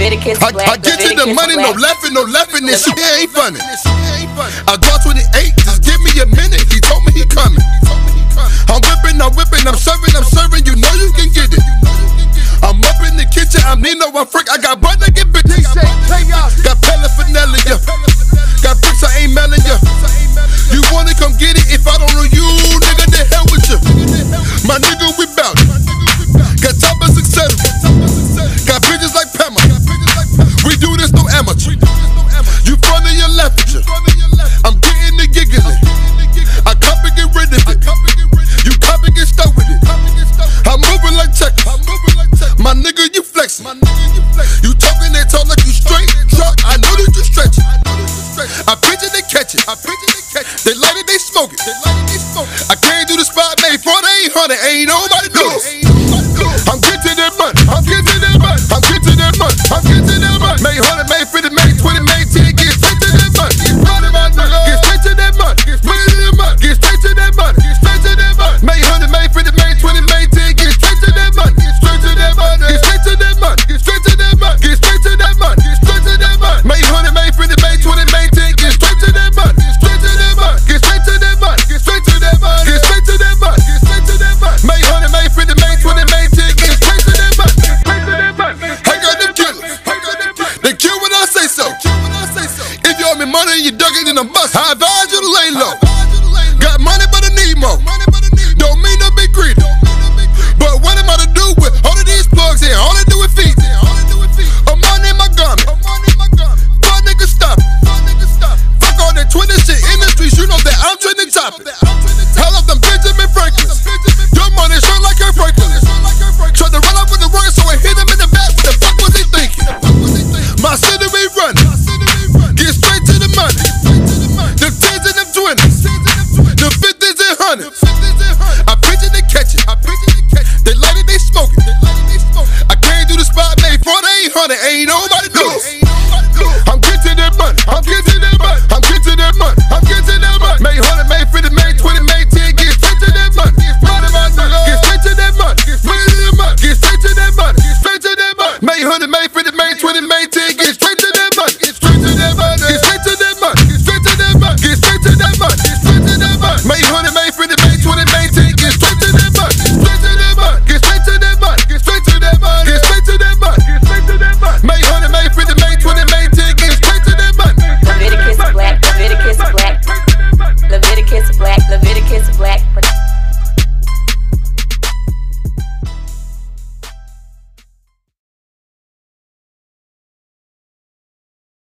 Leviticus, I, I get Leviticus, you the money, black. no laughing, no laughing. This shit ain't funny. I got 28, just give me a minute. He told me he coming. I'm whipping, I'm whipping, I'm serving, I'm serving. You know you can get it. I'm up in the kitchen, I'm Nino, I'm freak. I got butt light it, they smoke it. They light it, they smoke it. I can't do the spot made for it, ain't ain't nobody close. and you ducking in a bus. I advise you to lay low. Got money but I need more. Don't mean to be greedy. But what am I to do with all of these plugs and All of nobody